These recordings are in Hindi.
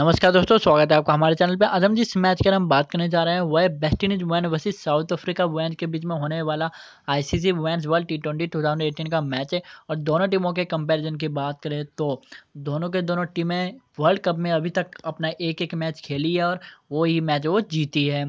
नमस्कार दोस्तों, स्वागत है आपका हमारे चैनल पे। आज हम जिस मैच के हम बात करने जा रहे हैं, वह West Indies women versus South Africa women के बीच में होने वाला ICC women's world T twenty two thousand eighteen का मैच है। और दोनों टीमों के कंपैरिजन की बात करें तो दोनों के दोनों टीमें वर्ल्ड कप में अभी तक अपना एक एक मैच खेली है और वो ही मैच वो जीती है।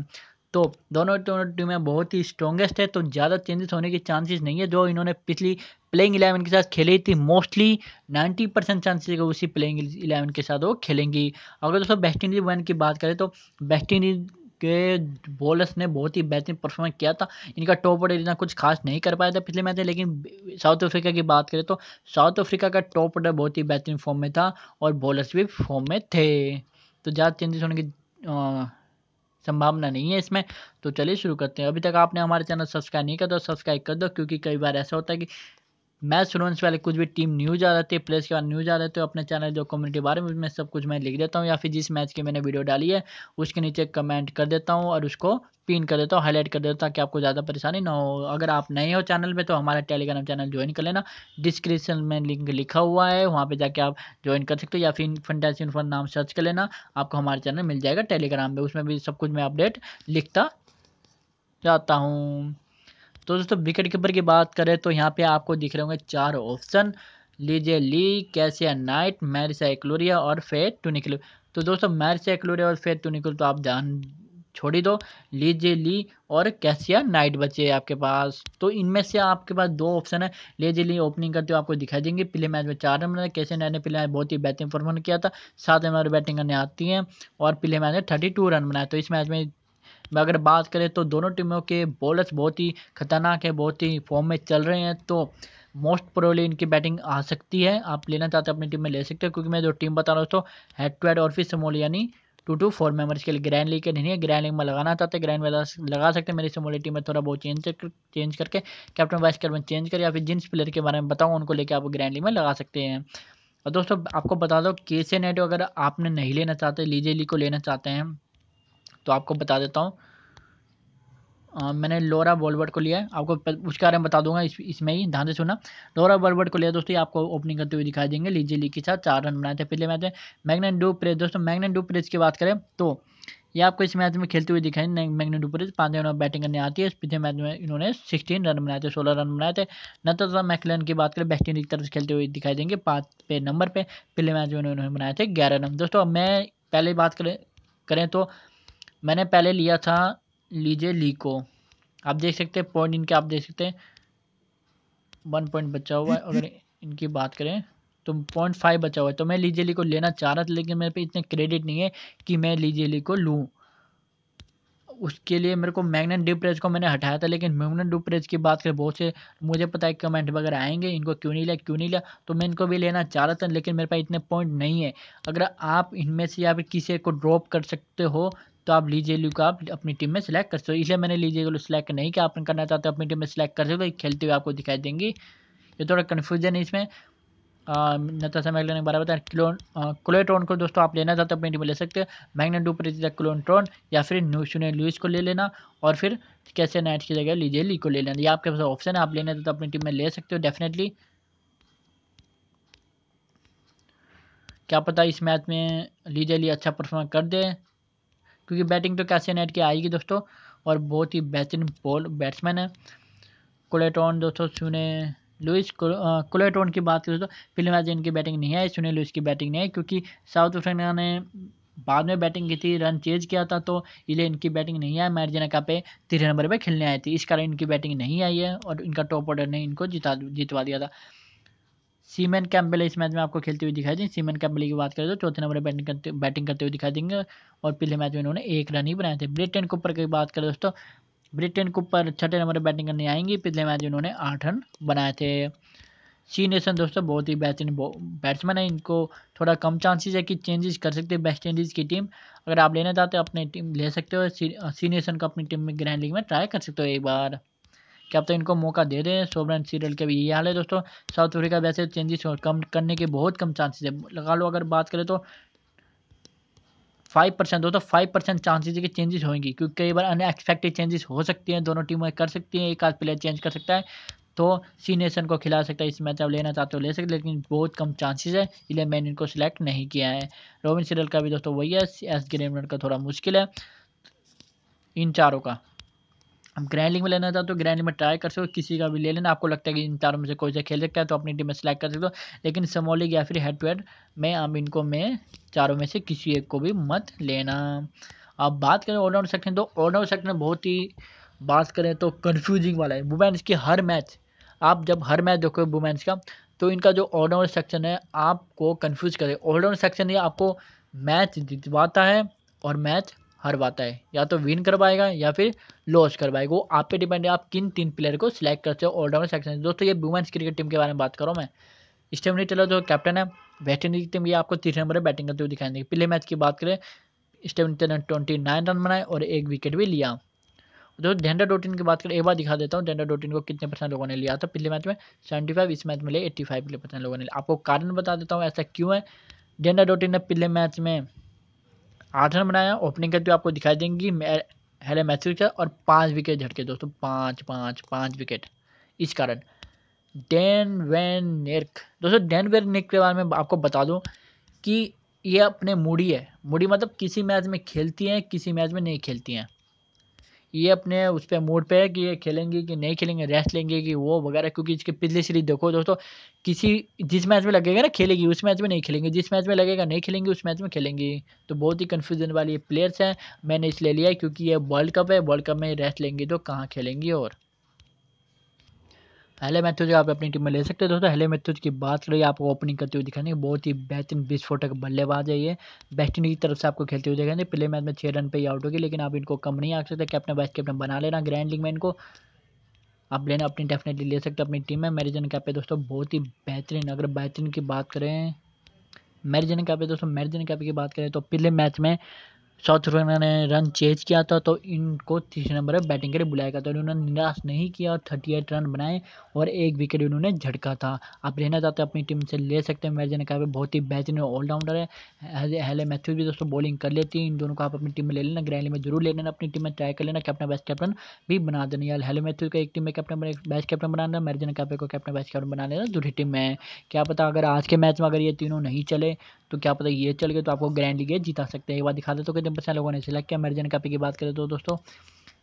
तो दोनों दोनों टीमें बहुत ही स्ट्रॉन्गेस्ट है तो ज़्यादा चेंजेस होने की चांसेस नहीं है, जो इन्होंने पिछली प्लेइंग इलेवन के साथ खेली थी मोस्टली नाइन्टी परसेंट चांसेस है उसी प्लेइंग इलेवन के साथ वो खेलेंगी। अगर दोस्तों वेस्ट इंडीज वन की बात करें तो वेस्ट इंडीज के बॉलर्स ने बहुत ही बेहतरीन परफॉर्मेंस किया था। इनका टॉप ऑर्डर इतना कुछ खास नहीं कर पाया था पिछले मैच में, लेकिन साउथ अफ्रीका की बात करें तो साउथ अफ्रीका का टॉप ऑर्डर बहुत ही बेहतरीन फॉर्म में था और बॉलर्स भी फॉर्म में थे। तो ज़्यादा चेंजेस होने की संभावना नहीं है इसमें। तो चलिए शुरू करते हैं। अभी तक आपने हमारे चैनल सब्सक्राइब नहीं किया तो सब्सक्राइब कर दो, क्योंकि कई बार ऐसा होता है कि मैच शुरू होने से पहले कुछ भी टीम न्यूज़ आ जाती है प्लेस के बाद न्यूज़ आ जाती है तो अपने चैनल जो कम्युनिटी बारे में उसमें सब कुछ मैं लिख देता हूँ, या फिर जिस मैच की मैंने वीडियो डाली है, उसके नीचे कमेंट कर देता हूँ और उसको पिन कर देता हूँ हाईलाइट कर देता हूँ ताकि आपको ज़्यादा परेशानी ना हो। अगर आप नए हो चैनल में तो हमारा टेलीग्राम चैनल ज्वाइन कर लेना। डिस्क्रिप्शन में लिंक लिखा हुआ है, वहाँ पर जाके आप ज्वाइन कर सकते हो, या फिर फंटासी इन्फॉर नाम सर्च कर लेना, आपको हमारा चैनल मिल जाएगा टेलीग्राम पे। उसमें भी सब कुछ मैं अपडेट लिखता जाता हूँ। तो दोस्तों विकेट कीपर की बात करें तो यहाँ पे आपको दिख रहे होंगे चार ऑप्शन लीजे ली कैसिया नाइट मैरिसा एक्लोरिया और फेट टूनिकल तो दोस्तों मैरिसा एक्लोरिया और फेट टूनिकल तो आप जान छोड़ी दो। लीजे ली और कैसिया नाइट बचे आपके पास। तो इनमें से आपके पास दो ऑप्शन है। लीजे ली ओपनिंग करते हो आपको दिखाई देंगे। पिछले मैच में चार रन बनाए कैसे नाइट ने पिछले मैच बहुत ही बेहतरीन परफॉर्मेंस किया था। सात नंबर बैटिंग करने आती हैं और पिछले मैच में थर्टी टू रन बनाए। तो इस मैच में अगर बात करें तो दोनों टीमों के बॉलर्स बहुत ही खतरनाक है बहुत ही फॉर्म में चल रहे हैं तो मोस्ट प्रोबली इनकी बैटिंग आ सकती है। आप लेना चाहते हैं अपनी टीम में ले सकते हो क्योंकि मैं जो टीम बता रहा हूँ तो हेड टू हेड और फिर समोल यानी टू टू फोर मेंबर्स के लिए ग्रैंड लीग के नहीं है ग्रैंड लीग में लगाना चाहते हैं ग्रैंड में लगा सकते हैं। मेरी समोली टीम में थोड़ा बहुत चेंज कर, चेंज करके कैप्टन वाइस कैप्टन चेंज कर या फिर जिन प्लेयर के बारे में बताऊँ उनको लेकर आप ग्रैंड लीग में लगा सकते हैं। और दोस्तों आपको बता दो के से अगर आपने नहीं लेना चाहते लीजे ली को लेना चाहते हैं तो आपको बता देता हूँ मैंने लोरा बॉलवर्ड को लिया है। आपको उसके बारे में बता दूँगा इस, इसमें ही ध्यान से सुना लोरा बॉलवर्ड को लिया दोस्तों आपको ओपनिंग करते हुए दिखाई देंगे लीजिए ली के साथ चार रन बनाए थे। पिछले मैच में मैगनेट डू प्रेस दोस्तों मैगनेट डू प्रेस की बात करें तो ये आपको इस मैच में खेलते हुए दिखाई मैगनेट प्रेस पाँच रन बैटिंग करने आती है पिछले मैच में इन्होंने सिक्सटीन रन बनाए थे सोलह रन बनाए थे। नतरजा मैकलन की बात करें वेस्ट इंडीज की तरफ़ से खेलते हुए दिखाई देंगे पाँच पे नंबर पे। पहले मैच में उन्होंने बनाए थे ग्यारह रन दोस्तों मैं पहले बात करें करें तो मैंने पहले लिया था लीजे ली को आप देख सकते हैं पॉइंट इनके आप देख सकते हैं। वन पॉइंट बचा हुआ है अगर इनकी बात करें तो पॉइंट फाइव बचा हुआ है। तो मैं लीजेली को लेना चाह रहा था लेकिन मेरे पे इतने क्रेडिट नहीं है कि मैं लीजेली को लूँ। उसके लिए मेरे को मैगनेट डिप्रेज को मैंने हटाया था लेकिन मैगनेट डिप्रेज की बात करें बहुत से मुझे पता है कमेंट वगैरह आएँगे इनको क्यों नहीं लिया क्यों नहीं लिया तो मैं इनको भी लेना चाह रहा था लेकिन मेरे पास इतने पॉइंट नहीं है। अगर आप इनमें से या फिर किसी को ड्रॉप कर सकते हो तो आप लीजिए लू को आप अपनी टीम में सेलेक्ट कर सकते हो। इसलिए मैंने लीजिए लू सेलेक्ट नहीं किया। आप करना चाहते हो, अपनी टीम में सेलेक्ट कर सकते हो। खेलते हुए आपको दिखाई देंगी। ये थोड़ा कन्फ्यूज़न है इसमें। नताशा मैगलन ने बारह बताया, क्लोन क्लोट्रॉन को दोस्तों आप लेना चाहते हो, अपनी टीम में ले सकते हैं। मैगनेट डुपर क्लोट्रॉन या फिर न्यूशने लुइस को ले लेना और फिर कैसे नाइट की जगह लीजिए ली को ले लेना। ये आपके पास ऑप्शन है, आप लेना चाहते हो, अपनी टीम में ले सकते हो डेफिनेटली क्या पता इस मैच में लीजिए ली अच्छा परफॉर्म कर दे। क्योंकि बैटिंग तो कैसे नेट की आएगी दोस्तों? और बहुत ही बेहतरीन बॉल बैट्समैन है। कोलेटोन दोस्तों, सुने लुइस कोलेटोन की बात करें तो फ़िल्म मैच इनकी बैटिंग नहीं है सुने लुइस की बैटिंग नहीं है क्योंकि साउथ अफ्रीका ने बाद में बैटिंग की थी, रन चेज किया था तो इसलिए इनकी बैटिंग नहीं आई। मैरजना का पे तीसरे नंबर पे खेलने आई थी, इस कारण इनकी बैटिंग नहीं आई है और इनका टॉप ऑर्डर ने इनको जिता, जितवा दिया था। सीमेन कैम्बल इस मैच में आपको खेलते हुए दिखाई देंगे। सीमेन कैम्बल की बात करें तो चौथे नंबर बैटिंग करते बैटिंग करते हुए दिखाई देंगे और पिछले मैच में इन्होंने एक रन ही बनाए थे। ब्रिटेन कुपर की बात करें दोस्तों, ब्रिटेन कुपर छठे नंबर बैटिंग करने आएँगे। पिछले मैच में इन्होंने आठ रन बनाए थे। सी नेशन दोस्तों, बहुत ही बेहतरीन बैट्समैन है। इनको थोड़ा कम चांसेस है कि चेंजेस कर सकते हैं वेस्ट इंडीज़ की टीम अगर आप लेना चाहते हो, अपनी टीम ले सकते हो। सी नेशन को अपनी टीम में ग्रैंड लीग में ट्राई कर सकते हो एक बार। क्या तो इनको मौका दे दें सोवरन सीरियल के भी। यही हाल है दोस्तों साउथ अफ्रीका वैसे चेंजेस कम करने के बहुत कम चांसेस है। लगा लो अगर बात करें तो फाइव परसेंट दोस्तों फाइव परसेंट चांसेज है कि चेंजेस होंगी, क्योंकि कई बार अनएक्सपेक्टेड चेंजेस हो सकती हैं, दोनों टीमें कर सकती हैं, एक आध प्लेयर चेंज कर सकता है तो सी नेशन को खिला सकता है, इस मैच आप लेना चाहते हो, ले सकते लेकिन बहुत कम चांसेस है, इसलिए मैंने इनको सिलेक्ट नहीं किया है। रोबिन सीरियल का भी दोस्तों वही है एस ग्रेमर का थोड़ा मुश्किल है, इन चारों का। हम ग्रैंड लीग में लेना चाहते हो ग्रैंड लीग में ट्राई कर सकते हो, किसी का भी ले लेना। आपको लगता है कि इन चारों में से कोई से खेल सकता है तो अपनी टीम में सेलेक्ट कर सकते हो। लेकिन समोल लीग या फिर हेड टू हेड में अब इनको, मैं चारों में से किसी एक को भी मत लेना। अब बात करें ऑलराउंड सेक्शन तो ऑलराउंड सेक्शन बहुत ही, बात करें तो कन्फ्यूजिंग वाला है। वुमेन्स की हर मैच आप जब हर मैच देखो वुमेन्स का तो इनका जो ऑलराउंड सेक्शन है, आपको कन्फ्यूज़ करे। ऑलराउंड सेक्शन ये आपको मैच जितवाता है और मैच हरवाता है। या तो विन करवाएगा या फिर लॉस करवाएगा वो आप पे डिपेंड है, आप किन तीन प्लेयर को सिलेक्ट करते हो ऑलराउंड सेक्शन दोस्तों, ये वुमेंस क्रिकेट टीम के बारे में बात करो मैं। स्टेमनी टेलर जो कैप्टन है वेस्ट इंडीज टीम ये आपको तीसरे नंबर पर बैटिंग करते हुए दिखाई देंगे पहले मैच की बात करें Stafanie Taylor twenty nine run बनाए और एक विकेट भी लिया। जो डेंडा डोटिन की बात करें, एक बार दिखा देता हूँ डेंडर डोटिन को कितने परसेंट लोगों ने लिया था। पिछले मैच में सेवेंटी फाइव इस मैच में लिए एट्टी फाइव परसेंट लोगों ने लिया। आपको कारण बता देता हूँ, ऐसा क्यों है? डेंडा डोटिन ने पिछले मैच में आठ रन बनाया ओपनिंग करते हुए आपको दिखाई देंगी हेले मैथ्यूज का और पाँच विकेट झटके, दोस्तों, पाँच पाँच पाँच विकेट इस कारण डैन वैन नेर्क दोस्तों डैन वैन नेर्क के बारे में आपको बता दूँ कि ये अपने मूडी है। मूडी मतलब किसी मैच में खेलती हैं, किसी मैच में नहीं खेलती हैं। ये अपने उस पर मूड पे है कि ये खेलेंगे कि नहीं खेलेंगे रेस्ट लेंगे कि वो वगैरह, क्योंकि इसके पिछली सीरीज़ देखो दोस्तों, किसी, जिस मैच में लगेगा ना खेलेगी, उस मैच में नहीं खेलेंगे, जिस मैच में लगेगा नहीं खेलेंगे, उस मैच में खेलेंगी। तो बहुत ही कन्फ्यूज़न वाली प्लेयर्स हैं, मैंने इसलिए लिया क्योंकि ये वर्ल्ड कप है वर्ल्ड कप में रेस्ट लेंगे तो कहाँ खेलेंगी और। हेले मैथ्यूज आप अपनी टीम में ले सकते हो दोस्तों। हेले मैथ्यूज की बात करिए आपको ओपनिंग करते हुए दिखाएँगे बहुत ही बेहतरीन विस्फोटक बल्लेबाज है ये। वेस्ट की तरफ़ से आपको खेलते हुए दिखाएँगे पहले मैच में छः रन पे ही आउट होगी, लेकिन आप इनको कम नहीं आ सकते। कैप्टन वाइस कैप्टन बना लेना ग्रैंड लीग में इनको। आप लेना, अपनी डेफिनेटली ले सकते हो अपनी टीम में। मेरिजन कैप पे दोस्तों, बहुत ही बेहतरीन, अगर बेहतरीन की बात करें। मेरिजन कैप पे दोस्तों मेरिजन कैप की बात करें तो पहले मैच में साउथ अफ्रीका ने रन चेज किया था तो इनको तीसरे नंबर पर बैटिंग के लिए बुलाया गया था। उन्होंने निराश नहीं किया और थर्टी एट रन बनाए और एक विकेट उन्होंने झटका था। आप रहना चाहते हैं, अपनी टीम से ले सकते हैं। मैच ने कहा बहुत ही बेहतरीन ऑलराउंडर है। हेले मैथ्यूज भी दोस्तों बॉलिंग कर लेती है। इन दोनों को आप अपनी टीम में ले लेना ग्रैंड में ज़रूर ले लेना, अपनी टीम में ट्राई कर लेना कैप्टन बेस्ट कैप्टन भी बना देना। यार, हेले मैथ्यूज का एक टीम में कैप्टन बेस्ट कैप्टन बनाना मैरिजन कैपे को कैप्टन बेस्ट कैप्टन बना लेना दूसरी टीम में। क्या पता अगर आज के मैच में अगर ये तीनों नहीं चले तो क्या पता ये चल गए तो आपको ग्रैंड लीग जिता सकते हैं। एक बार दिखा दे तो कितने परसेंट लोगों ने सिलेक्ट किया। मेरिजन कप की बात करें तो दोस्तों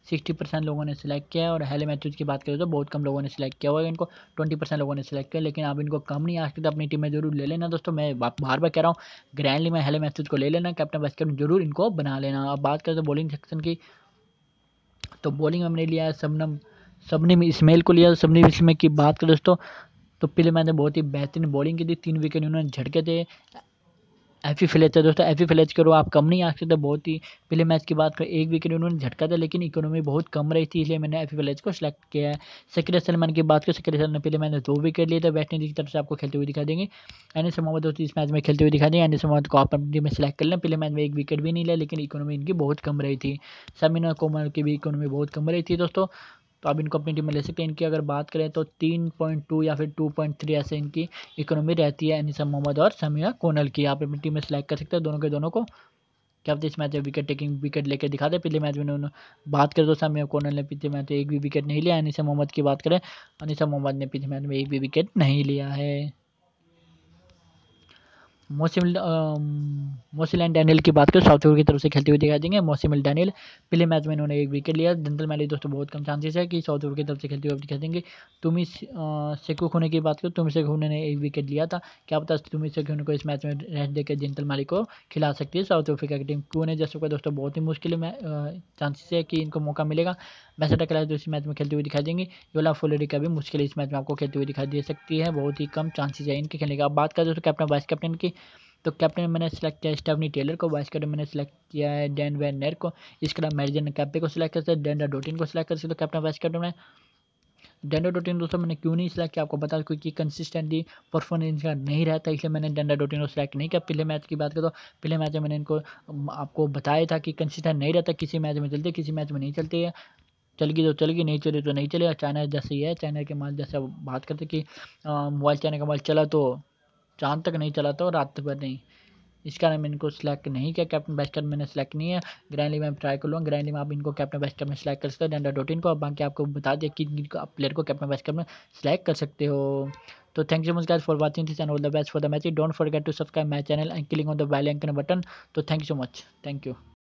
सिक्सटी परसेंट लोगों ने सिलेक्ट किया और हेले मैथ्यूज की बात करें तो बहुत कम लोगों ने सिलेक्ट किया होगा। इनको ट्वेंटी परसेंट लोगों ने सिलेक्ट किया, लेकिन आप इनको कम नहीं आ सकते अपनी टीम में ज़रूर ले लेना दोस्तों। मैं बार बार कह रहा हूँ ग्रैंडली में हेले मैथ्यूज को ले लेना कैप्टन वाइस कैप्टन ज़रूर इनको बना लेना। अब बात करें तो बॉलिंग सेक्शन की तो बॉलिंग हमने लिया सबनम, सबने इसमेल को लिया, सबने इसमें की बात करें दोस्तों। तो पहले मैंने बहुत ही बेहतरीन बॉलिंग की थी, तीन विकेट उन्होंने झटके थे। एफी फिलेज था दोस्तों एफी फिलेज करो, आप कम नहीं आ सकते। बहुत ही, पहले मैच की बात करें, एक विकेट उन्होंने झटका था लेकिन इकोनॉमी बहुत कम रही थी, इसलिए मैंने एफी फिलेज को सिलेक्ट किया है। सकीर सलमान की बात करें सकीर सलमान पहले मैंने दो विकेट लिए थे वेस्ट इंडीज की तरफ़ से आपको खेलते हुए दिखा देंगे। एस मोहम्मद दोस्तों, इस मैच में खेलते हुए दिखा देंगे। एस मोहम्मद को आप अपनी टीम में सिलेक्ट कर लें। पहले मैच में एक विकेट भी नहीं लिया, लेकिन इकोनॉमी इनकी बहुत कम रही थी। समीना कोमल की भी इकोनॉमी बहुत कम रही थी दोस्तों। तो आप इनको अपनी टीम में ले सकते हैं। इनकी अगर बात करें तो तीन पॉइंट टू या फिर टू पॉइंट थ्री ऐसे इनकी इकोनॉमी रहती है अनिसा मोहम्मद और समिया कोनल की। आप अपनी टीम में सेलेक्ट कर सकते हैं दोनों के दोनों को। क्या बोलते इस मैच में विकेट टेकिंग विकेट लेकर दिखा दे? पिछले मैच में उन्होंने बात करें तो समिया कोनल ने पिछले मैच में एक भी विकेट नहीं लिया अनिसा मोहम्मद की बात करें अनिसा मोहम्मद ने पिछले मैच में एक भी विकेट नहीं लिया है। मोसिम मोसिल डैनियल की बात करें, साउथ अफ्रीका की तरफ़ से खेलते हुए दिखाई देंगे मोसिमिल डैनियल। पहले मैच में इन्होंने एक विकेट लिया। जनरल मैली दोस्तों, बहुत कम चांसेस है कि साउथ अफ्रीका की तरफ़ से खेलते हुए दिखाई देंगे। तुम इस सेकू खोने की बात करो, तुम सेकू ने एक विकेट लिया था। क्या पता तुम इस सेकू को इस मैच में रेस्ट देकर जनरल मैली को खिला सकती है। साउथ अफ्रीका की टीम क्यों जैसे का दोस्तों, बहुत ही मुश्किल चांसेस है कि इनको मौका मिलेगा। मैसेटा क्लास तो इस मैच में खेलते हुए दिखाई देंगे। योला फुलरी का भी मुश्किल इस मैच में आपको खेलते हुए दिखाई दे सकती है। बहुत ही कम चांसेस है इनके खेलने का। अब बात करें दोस्तों कैप्टन वाइस कैप्टन की। तो कैप्टन में मैंने सेलेक्ट किया स्टेफनी टेलर को वाइस कैप्टन मैंने सेलेक्ट किया है डैन वैनर को, इसके अलावा मैरिजन कैपे को सिलेक्ट कर सकते डेंडा डोटिन को सिलेक्ट कर सकते कैप्टन वाइस कैप्टन में डेंडा डोटिन दोस्तों मैंने क्यों नहीं सिलेक्ट किया, आपको बता क्योंकि कंसिस्टेंटली परफॉर्मेंस इनका नहीं रहता, इसलिए मैंने डेंडा डोटिन को सिलेक्ट नहीं किया। पहले मैच की बात करो तो पहले मैच में मैंने इनको आपको बताया था कि कंसिस्टेंट नहीं रहता, किसी मैच में चलते, किसी मैच में नहीं चलते है। चलगी तो चलेगी, नहीं चले तो नहीं चलेगा। चाइना जैसे ही है चाइना के माल जैसे बात करते कि मोबाइल चाइना का मोबाइल चला तो चाँद तक नहीं चला तो रात भर नहीं। इस कारण मैंने इनको सेलेक्ट नहीं किया। कैप्टन बेस्टर मैंने सेलेक्ट नहीं है। ग्रैंडली में ट्राई कर लूँगा। ग्रैंडली में आप इनको कैप्टन बेस्टर में सेलेक्ट कर सकते हो। डेंडा डोटिन को और बाकी आपको बता दिया कि आप प्लेयर को कैप्टन बेस्टर में सेलेक्ट कर सकते हो। तो thank you much guys for watching this and all the best for the match don't forget to subscribe my channel and click on the bell icon button तो thank you so much thank you